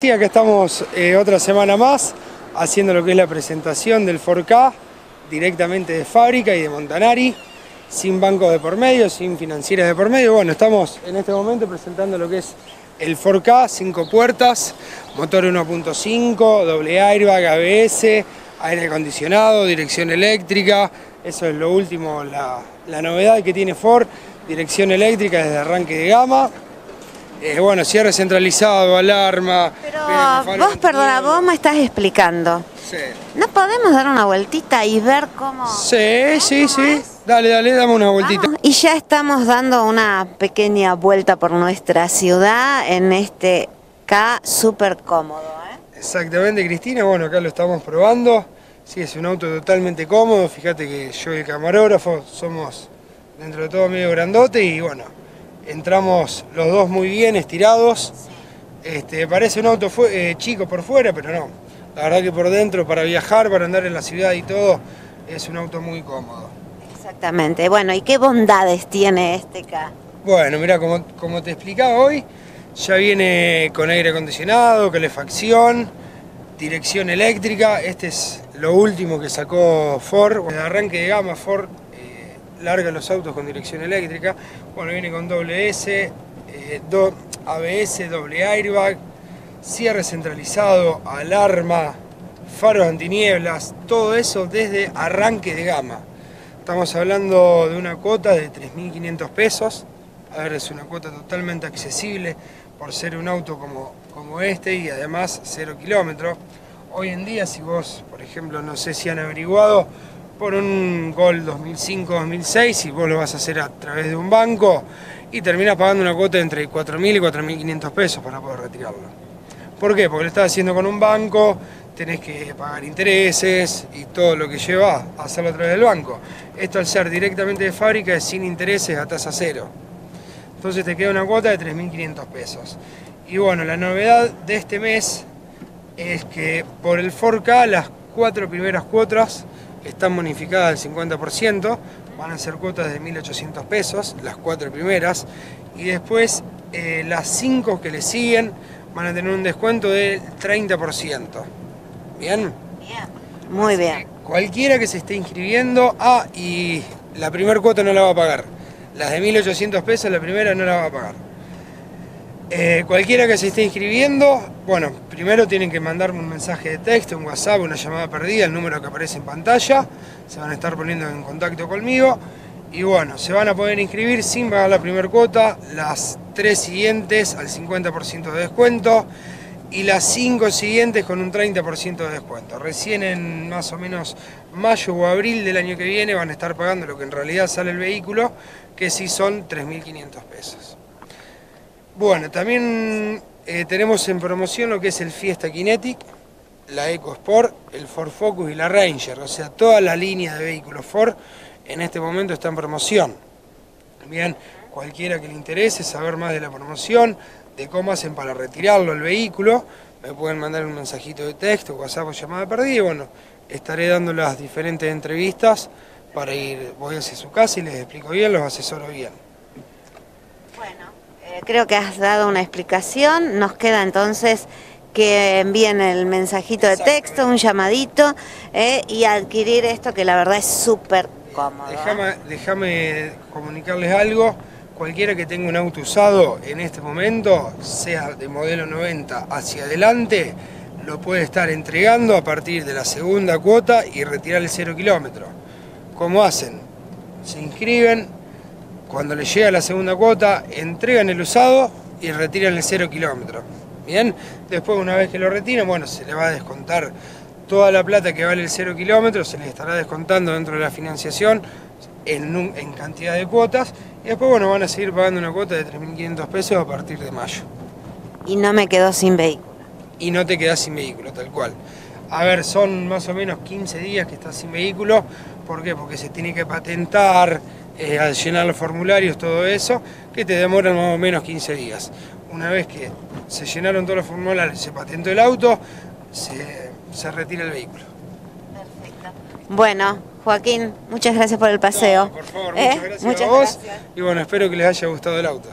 Sí, acá estamos eh, otra semana más haciendo lo que es la presentación del 4K directamente de fábrica y de Montanari, sin banco de por medio, sin financieras de por medio. Bueno, estamos en este momento presentando lo que es el 4K, 5 puertas, motor 1.5, doble airbag, ABS, aire acondicionado, dirección eléctrica, eso es lo último, la, la novedad que tiene Ford, dirección eléctrica desde arranque de gama, eh, bueno, cierre centralizado, alarma. Pero vos, perdona, vos me estás explicando. Sí. ¿No podemos dar una vueltita y ver cómo...? Sí, sí, sí. Dale, dale, dame una vueltita. Vamos. Y ya estamos dando una pequeña vuelta por nuestra ciudad en este K súper cómodo. ¿eh? Exactamente, Cristina. Bueno, acá lo estamos probando. Sí, es un auto totalmente cómodo. Fíjate que yo y el camarógrafo somos dentro de todo medio grandote y bueno, entramos los dos muy bien, estirados. Este, parece un auto eh, chico por fuera, pero no. La verdad que por dentro, para viajar, para andar en la ciudad y todo, es un auto muy cómodo. Exactamente. Bueno, ¿y qué bondades tiene este K? Bueno, mira, como, como te explicaba hoy, ya viene con aire acondicionado, calefacción, dirección eléctrica. Este es lo último que sacó Ford. De arranque de gama, Ford larga los autos con dirección eléctrica. Bueno, viene con doble S, eh, ABS, doble airbag, cierre centralizado, alarma, faros antinieblas, todo eso desde arranque de gama. Estamos hablando de una cuota de 3.500 pesos. A ver, es una cuota totalmente accesible por ser un auto como, como este y además cero kilómetros. Hoy en día, si vos, por ejemplo, no sé si han averiguado, por un gol 2005-2006 y vos lo vas a hacer a través de un banco y terminas pagando una cuota entre 4.000 y 4.500 pesos para poder retirarlo. ¿Por qué? Porque lo estás haciendo con un banco, tenés que pagar intereses y todo lo que lleva a hacerlo a través del banco. Esto al ser directamente de fábrica es sin intereses a tasa cero. Entonces te queda una cuota de 3.500 pesos. Y bueno, la novedad de este mes es que por el 4K las cuatro primeras cuotas están bonificadas al 50%, van a ser cuotas de 1.800 pesos, las cuatro primeras, y después eh, las cinco que le siguen van a tener un descuento del 30%. ¿Bien? Bien, muy bien. Cualquiera que se esté inscribiendo, ah, y la primera cuota no la va a pagar. Las de 1.800 pesos, la primera no la va a pagar. Eh, cualquiera que se esté inscribiendo, bueno, primero tienen que mandarme un mensaje de texto, un WhatsApp, una llamada perdida, el número que aparece en pantalla, se van a estar poniendo en contacto conmigo y bueno, se van a poder inscribir sin pagar la primera cuota, las tres siguientes al 50% de descuento y las cinco siguientes con un 30% de descuento. Recién en más o menos mayo o abril del año que viene van a estar pagando lo que en realidad sale el vehículo, que sí son 3.500 pesos. Bueno, también eh, tenemos en promoción lo que es el Fiesta Kinetic, la EcoSport, el Ford Focus y la Ranger, o sea, toda la línea de vehículos Ford en este momento está en promoción. Bien, cualquiera que le interese saber más de la promoción, de cómo hacen para retirarlo el vehículo, me pueden mandar un mensajito de texto, WhatsApp o llamada perdida y bueno, estaré dando las diferentes entrevistas para ir, voy hacia su casa y les explico bien, los asesoro bien. Eh, creo que has dado una explicación, nos queda entonces que envíen el mensajito de texto, un llamadito eh, y adquirir esto que la verdad es súper cómodo. ¿eh? Déjame comunicarles algo, cualquiera que tenga un auto usado en este momento, sea de modelo 90 hacia adelante, lo puede estar entregando a partir de la segunda cuota y retirar el cero kilómetro. ¿Cómo hacen? Se inscriben, cuando le llega la segunda cuota, entregan el usado y retiran el cero kilómetro. Bien, después una vez que lo retiran, bueno, se le va a descontar toda la plata que vale el cero kilómetro, se le estará descontando dentro de la financiación en, en cantidad de cuotas y después, bueno, van a seguir pagando una cuota de 3.500 pesos a partir de mayo. Y no me quedo sin vehículo. Y no te quedas sin vehículo, tal cual. A ver, son más o menos 15 días que estás sin vehículo. ¿Por qué? Porque se tiene que patentar, eh, al llenar los formularios, todo eso, que te demoran más o menos 15 días. Una vez que se llenaron todos los formularios, se patentó el auto, se, retira el vehículo. Perfecto. Bueno, Joaquín, muchas gracias por el paseo. por favor, muchas ¿Eh? gracias a vos. Y bueno, espero que les haya gustado el auto.